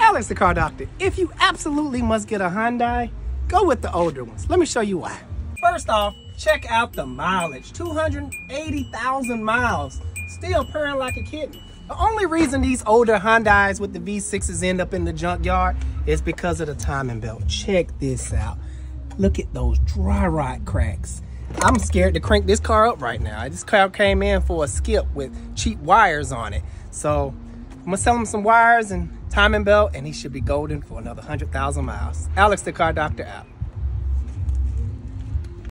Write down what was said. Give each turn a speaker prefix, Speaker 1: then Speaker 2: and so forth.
Speaker 1: Alex the Car Doctor. If you absolutely must get a Hyundai, go with the older ones. Let me show you why. First off, check out the mileage. 280,000 miles. Still purring like a kitten. The only reason these older Hyundais with the V6s end up in the junkyard is because of the timing belt. Check this out. Look at those dry rot cracks. I'm scared to crank this car up right now. This car came in for a skip with cheap wires on it. So I'm gonna sell them some wires and timing belt and he should be golden for another 100,000 miles. Alex the Car Doctor out.